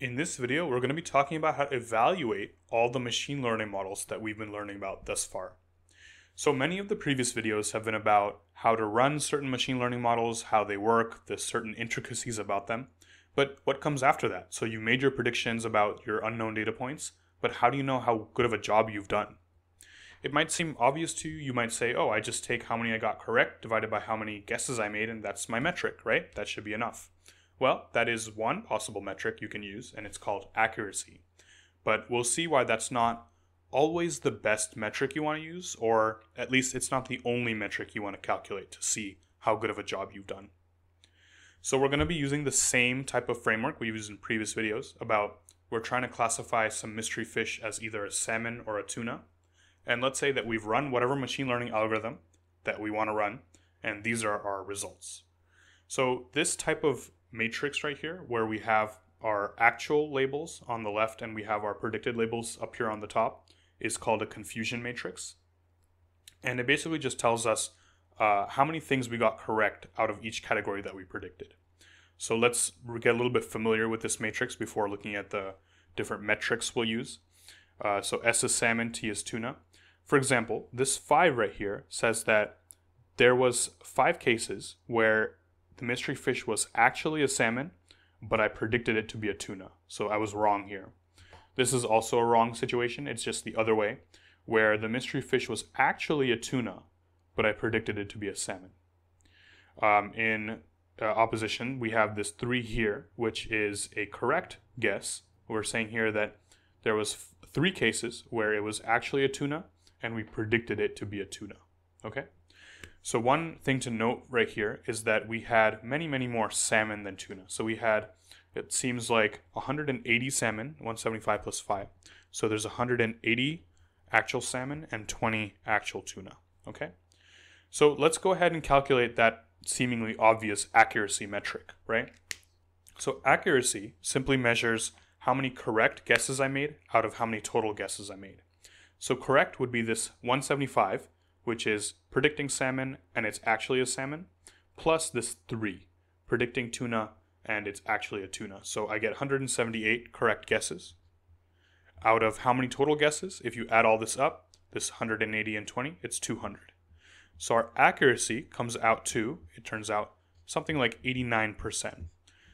In this video, we're going to be talking about how to evaluate all the machine learning models that we've been learning about thus far. So many of the previous videos have been about how to run certain machine learning models, how they work, the certain intricacies about them. But what comes after that? So you made your predictions about your unknown data points, but how do you know how good of a job you've done? It might seem obvious to you. You might say, oh, I just take how many I got correct divided by how many guesses I made, and that's my metric, right? That should be enough. Well, that is one possible metric you can use, and it's called accuracy. But we'll see why that's not always the best metric you want to use, or at least it's not the only metric you want to calculate to see how good of a job you've done. So we're going to be using the same type of framework we used in previous videos about we're trying to classify some mystery fish as either a salmon or a tuna. And let's say that we've run whatever machine learning algorithm that we want to run, and these are our results. So this type of matrix right here where we have our actual labels on the left and we have our predicted labels up here on the top is called a confusion matrix. And it basically just tells us uh, how many things we got correct out of each category that we predicted. So let's get a little bit familiar with this matrix before looking at the different metrics we'll use. Uh, so S is salmon, T is tuna. For example, this 5 right here says that there was five cases where the mystery fish was actually a salmon, but I predicted it to be a tuna. So I was wrong here. This is also a wrong situation. It's just the other way, where the mystery fish was actually a tuna, but I predicted it to be a salmon. Um, in uh, opposition, we have this 3 here, which is a correct guess. We're saying here that there was three cases where it was actually a tuna, and we predicted it to be a tuna. Okay? So one thing to note right here is that we had many, many more salmon than tuna. So we had, it seems like 180 salmon, 175 plus 5. So there's 180 actual salmon and 20 actual tuna. Okay? So let's go ahead and calculate that seemingly obvious accuracy metric, right? So accuracy simply measures how many correct guesses I made out of how many total guesses I made. So correct would be this 175 which is predicting salmon and it's actually a salmon, plus this 3, predicting tuna and it's actually a tuna. So I get 178 correct guesses. Out of how many total guesses? If you add all this up, this 180 and 20, it's 200. So our accuracy comes out to, it turns out, something like 89%.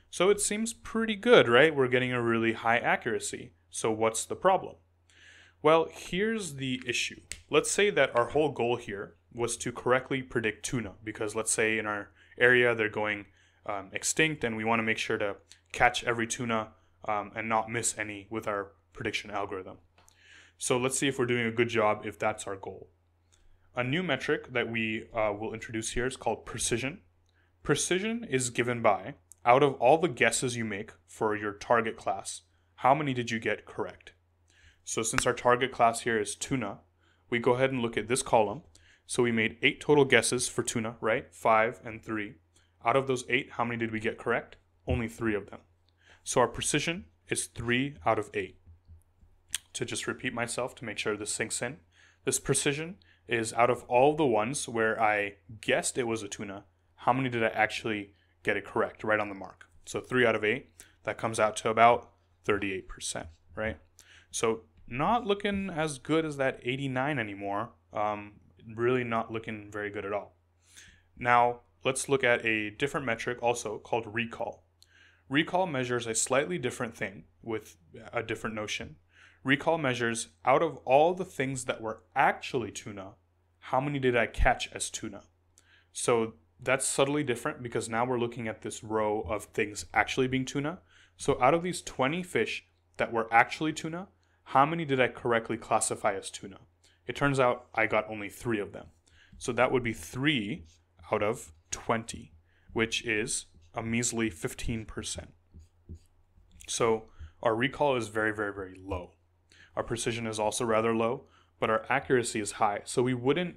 So it seems pretty good, right? We're getting a really high accuracy. So what's the problem? Well, here's the issue. Let's say that our whole goal here was to correctly predict tuna, because let's say in our area they're going um, extinct and we want to make sure to catch every tuna um, and not miss any with our prediction algorithm. So let's see if we're doing a good job if that's our goal. A new metric that we uh, will introduce here is called precision. Precision is given by, out of all the guesses you make for your target class, how many did you get correct? So since our target class here is tuna, we go ahead and look at this column. So we made eight total guesses for tuna, right? Five and three. Out of those eight, how many did we get correct? Only three of them. So our precision is three out of eight. To just repeat myself to make sure this sinks in, this precision is out of all the ones where I guessed it was a tuna, how many did I actually get it correct right on the mark? So three out of eight, that comes out to about 38%, right? So not looking as good as that 89 anymore. Um, really not looking very good at all. Now, let's look at a different metric also called recall. Recall measures a slightly different thing with a different notion. Recall measures out of all the things that were actually tuna, how many did I catch as tuna? So that's subtly different because now we're looking at this row of things actually being tuna. So out of these 20 fish that were actually tuna, how many did I correctly classify as tuna? It turns out I got only three of them. So that would be three out of 20, which is a measly 15%. So our recall is very, very, very low. Our precision is also rather low, but our accuracy is high. So we wouldn't,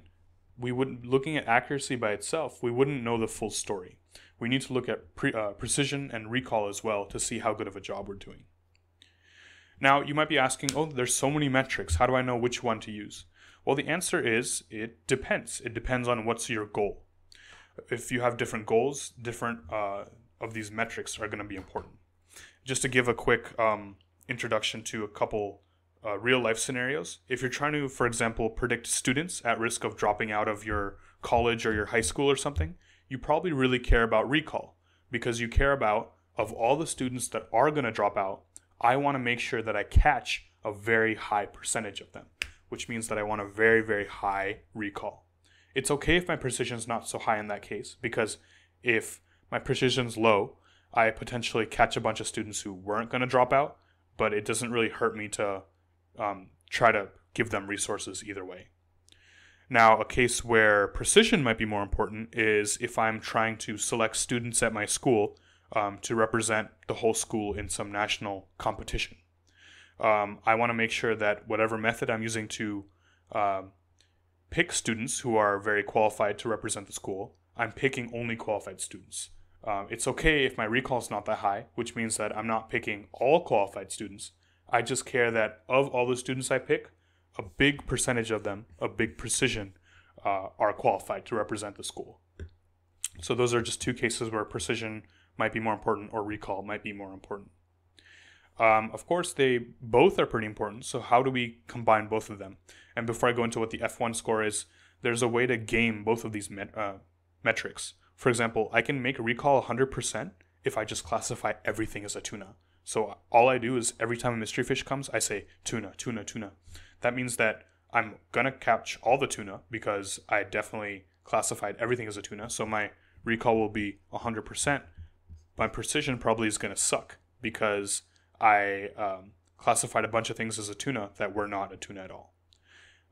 we wouldn't, looking at accuracy by itself, we wouldn't know the full story. We need to look at pre, uh, precision and recall as well to see how good of a job we're doing. Now, you might be asking, oh, there's so many metrics. How do I know which one to use? Well, the answer is it depends. It depends on what's your goal. If you have different goals, different uh, of these metrics are going to be important. just to give a quick um, introduction to a couple uh, real life scenarios. If you're trying to, for example, predict students at risk of dropping out of your college or your high school or something, you probably really care about recall because you care about, of all the students that are going to drop out, I want to make sure that I catch a very high percentage of them, which means that I want a very, very high recall. It's okay if my precision is not so high in that case because if my precision's low, I potentially catch a bunch of students who weren't going to drop out, but it doesn't really hurt me to um, try to give them resources either way. Now, a case where precision might be more important is if I'm trying to select students at my school um, to represent the whole school in some national competition. Um, I want to make sure that whatever method I'm using to um, pick students who are very qualified to represent the school, I'm picking only qualified students. Um, it's okay if my recall is not that high, which means that I'm not picking all qualified students. I just care that of all the students I pick, a big percentage of them, a big precision, uh, are qualified to represent the school. So those are just two cases where precision might be more important or recall might be more important. Um, of course, they both are pretty important. So how do we combine both of them? And before I go into what the F1 score is, there's a way to game both of these met- uh, metrics. For example, I can make recall 100% if I just classify everything as a tuna. So all I do is every time a mystery fish comes, I say tuna, tuna, tuna. That means that I'm gonna catch all the tuna because I definitely classified everything as a tuna. So my recall will be 100%. My precision probably is gonna suck because I um, classified a bunch of things as a tuna that were not a tuna at all.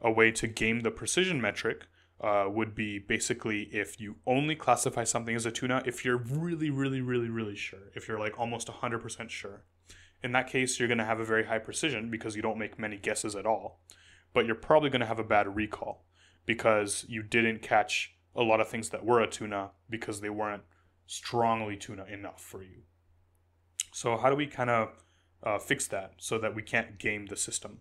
A way to game the precision metric uh, would be basically if you only classify something as a tuna if you're really, really, really, really sure. If you're like almost 100% sure. In that case, you're going to have a very high precision because you don't make many guesses at all. But you're probably going to have a bad recall because you didn't catch a lot of things that were a tuna because they weren't strongly tuna enough for you. So, how do we kind of uh, fix that so that we can't game the system.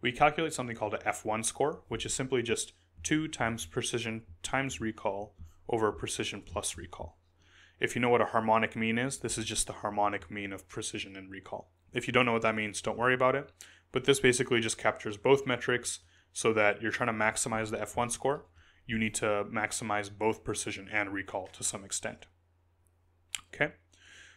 We calculate something called a F1 score, which is simply just 2 times precision times recall over precision plus recall. If you know what a harmonic mean is, this is just the harmonic mean of precision and recall. If you don't know what that means, don't worry about it. But this basically just captures both metrics so that you're trying to maximize the F1 score. You need to maximize both precision and recall to some extent. Okay.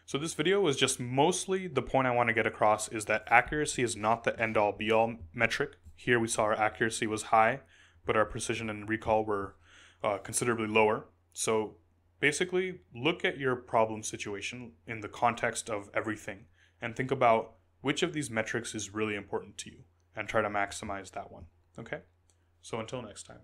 So this video was just mostly the point I want to get across is that accuracy is not the end all be all metric. Here we saw our accuracy was high, but our precision and recall were uh, considerably lower. So basically look at your problem situation in the context of everything and think about which of these metrics is really important to you and try to maximize that one. Okay? So until next time.